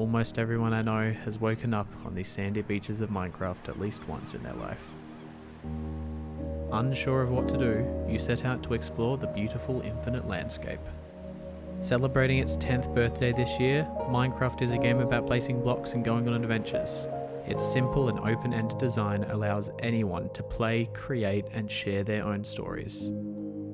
almost everyone I know has woken up on the sandy beaches of Minecraft at least once in their life. Unsure of what to do, you set out to explore the beautiful infinite landscape. Celebrating its 10th birthday this year, Minecraft is a game about placing blocks and going on adventures. Its simple and open ended design allows anyone to play, create, and share their own stories.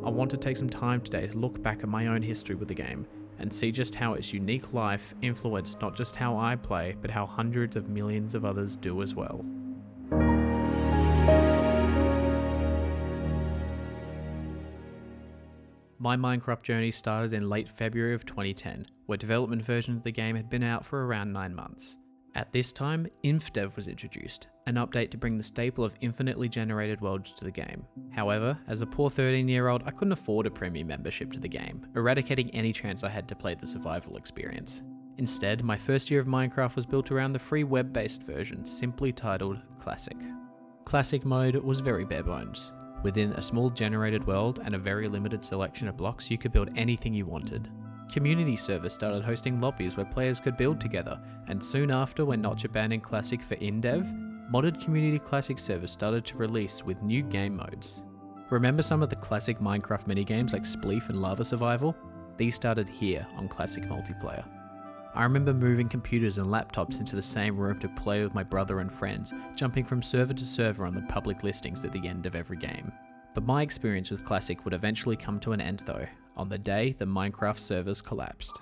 I want to take some time today to look back at my own history with the game and see just how its unique life influenced not just how I play, but how hundreds of millions of others do as well. My Minecraft journey started in late February of 2010, where development versions of the game had been out for around 9 months. At this time, InfDev was introduced, an update to bring the staple of infinitely generated worlds to the game. However, as a poor 13 year old, I couldn't afford a premium membership to the game, eradicating any chance I had to play the survival experience. Instead, my first year of Minecraft was built around the free web based version, simply titled Classic. Classic mode was very bare bones. Within a small generated world and a very limited selection of blocks, you could build anything you wanted. Community servers started hosting lobbies where players could build together, and soon after, when Notch abandoned Classic for InDev, modded Community Classic servers started to release with new game modes. Remember some of the classic Minecraft minigames like Spleef and Lava Survival? These started here on Classic Multiplayer. I remember moving computers and laptops into the same room to play with my brother and friends, jumping from server to server on the public listings at the end of every game. But my experience with Classic would eventually come to an end though, on the day the Minecraft servers collapsed.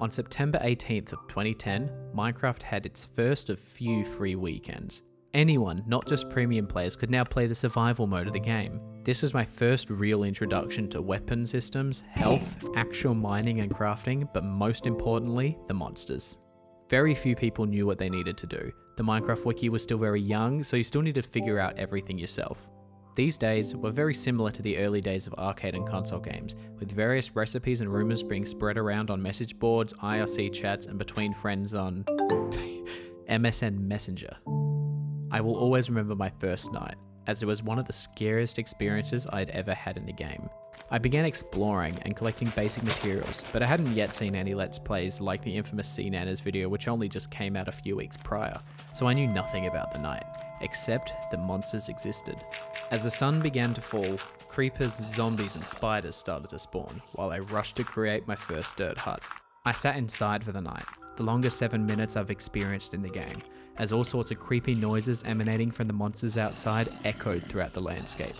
On September 18th of 2010, Minecraft had its first of few free weekends. Anyone, not just premium players, could now play the survival mode of the game. This was my first real introduction to weapon systems, health, actual mining and crafting, but most importantly, the monsters. Very few people knew what they needed to do. The Minecraft wiki was still very young, so you still need to figure out everything yourself. These days were very similar to the early days of arcade and console games, with various recipes and rumours being spread around on message boards, IRC chats, and between friends on MSN Messenger. I will always remember my first night, as it was one of the scariest experiences I had ever had in a game. I began exploring and collecting basic materials, but I hadn't yet seen any Let's Plays like the infamous SeaNanners video which only just came out a few weeks prior, so I knew nothing about the night, except that monsters existed. As the sun began to fall, creepers, zombies, and spiders started to spawn, while I rushed to create my first dirt hut. I sat inside for the night, the longest 7 minutes I've experienced in the game, as all sorts of creepy noises emanating from the monsters outside echoed throughout the landscape.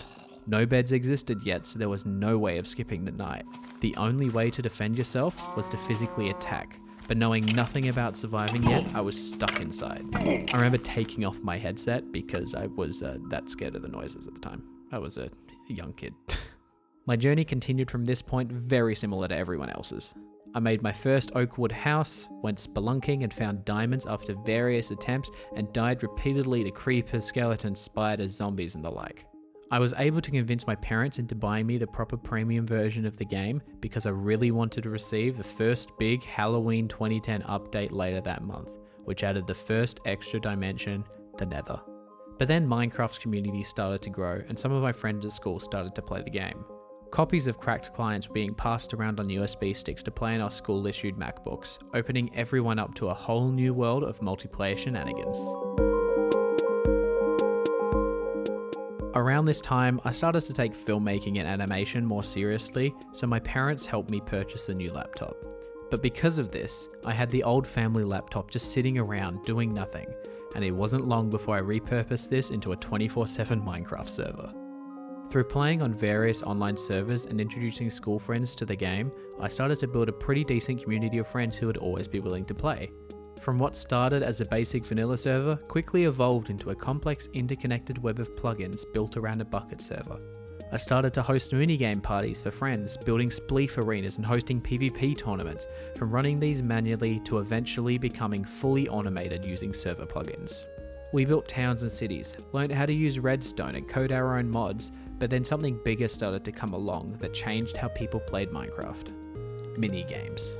No beds existed yet, so there was no way of skipping the night. The only way to defend yourself was to physically attack, but knowing nothing about surviving yet, I was stuck inside. I remember taking off my headset because I was uh, that scared of the noises at the time. I was a young kid. my journey continued from this point very similar to everyone else's. I made my first Oakwood house, went spelunking and found diamonds after various attempts, and died repeatedly to creepers, skeletons, spiders, zombies, and the like. I was able to convince my parents into buying me the proper premium version of the game because I really wanted to receive the first big Halloween 2010 update later that month, which added the first extra dimension, the Nether. But then Minecraft's community started to grow, and some of my friends at school started to play the game. Copies of cracked clients were being passed around on USB sticks to play in our school issued MacBooks, opening everyone up to a whole new world of multiplayer shenanigans. Around this time, I started to take filmmaking and animation more seriously, so my parents helped me purchase a new laptop. But because of this, I had the old family laptop just sitting around doing nothing, and it wasn't long before I repurposed this into a 24 7 Minecraft server. Through playing on various online servers and introducing school friends to the game, I started to build a pretty decent community of friends who would always be willing to play. From what started as a basic vanilla server, quickly evolved into a complex interconnected web of plugins built around a Bukkit server. I started to host minigame parties for friends, building spleef arenas and hosting PvP tournaments, from running these manually to eventually becoming fully automated using server plugins. We built towns and cities, learned how to use redstone and code our own mods, but then something bigger started to come along that changed how people played Minecraft. Minigames.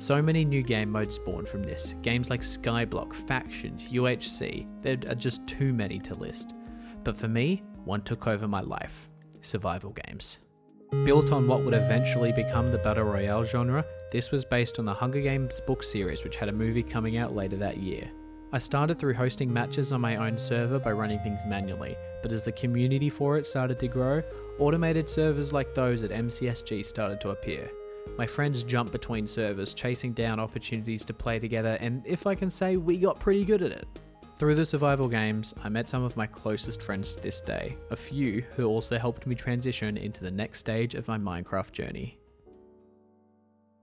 So many new game modes spawned from this. Games like Skyblock, Factions, UHC, there are just too many to list. But for me, one took over my life survival games. Built on what would eventually become the Battle Royale genre, This was based on the Hunger Games book series, which had a movie coming out later that year. I started through hosting matches on my own server by running things manually, but as the community for it started to grow, automated servers like those at MCSG started to appear. My friends jumped between servers, chasing down opportunities to play together, and if I can say, we got pretty good at it. Through the survival games, I met some of my closest friends to this day, a few who also helped me transition into the next stage of my Minecraft journey.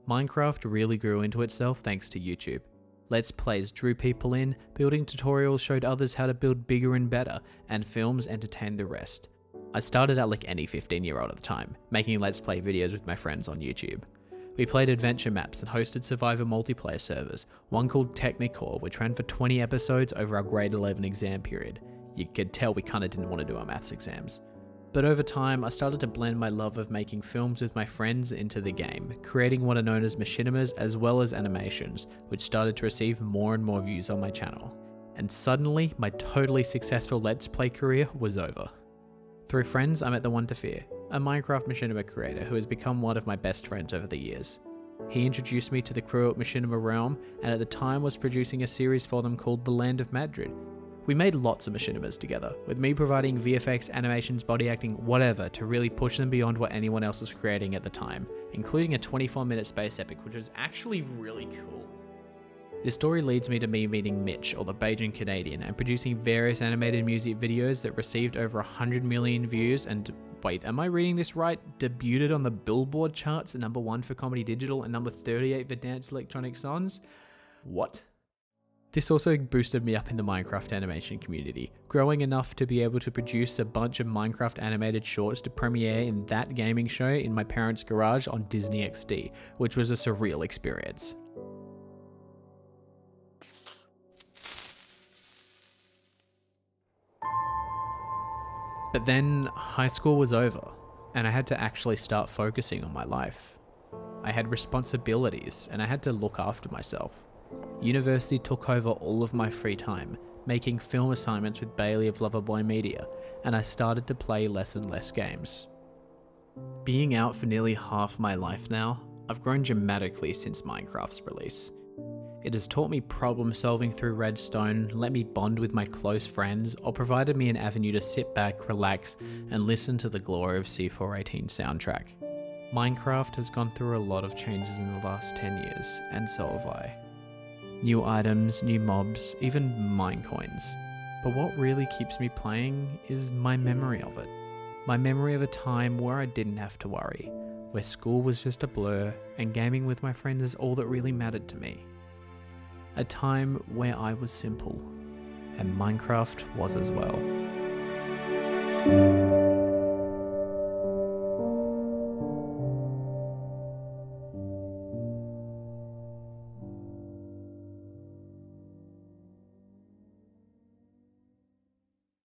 Minecraft really grew into itself thanks to YouTube. Let's Plays drew people in, building tutorials showed others how to build bigger and better, and films entertained the rest. I started out like any 15 year old at the time, making Let's Play videos with my friends on YouTube. We played adventure maps and hosted Survivor multiplayer servers, one called Technicore, which ran for 20 episodes over our grade 11 exam period. You could tell we kinda didn't want to do our maths exams. But over time, I started to blend my love of making films with my friends into the game, creating what are known as machinimas as well as animations, which started to receive more and more views on my channel. And suddenly, my totally successful Let's Play career was over. Through friends, I met the one to fear, a Minecraft Machinima creator who has become one of my best friends over the years. He introduced me to the crew at Machinima Realm and at the time was producing a series for them called The Land of Madrid. We made lots of machinimas together, with me providing VFX, animations, body acting, whatever to really push them beyond what anyone else was creating at the time, including a 24 minute space epic which was actually really cool. This story leads me to me meeting Mitch, or the BajanCanadian, and producing various animated music videos that received over 100 million views and wait, am I reading this right? Debuted on the Billboard charts at number one for comedy digital and number 38 for dance electronic songs? What? This also boosted me up in the Minecraft animation community, growing enough to be able to produce a bunch of Minecraft animated shorts to premiere in that gaming show in my parents' garage on Disney XD, which was a surreal experience. But then high school was over, and I had to actually start focusing on my life. I had responsibilities, and I had to look after myself. University took over all of my free time, making film assignments with Bailey of Loverboy Media, and I started to play less and less games. Being out for nearly half my life now, I've grown dramatically since Minecraft's release. It has taught me problem solving through Redstone, let me bond with my close friends, or provided me an avenue to sit back, relax, and listen to the glory of C418 soundtrack. Minecraft has gone through a lot of changes in the last 10 years, and so have I. New items, new mobs, even Minecoins. But what really keeps me playing is my memory of it. My memory of a time where I didn't have to worry, where school was just a blur, and gaming with my friends is all that really mattered to me a time where I was simple, and Minecraft was as well.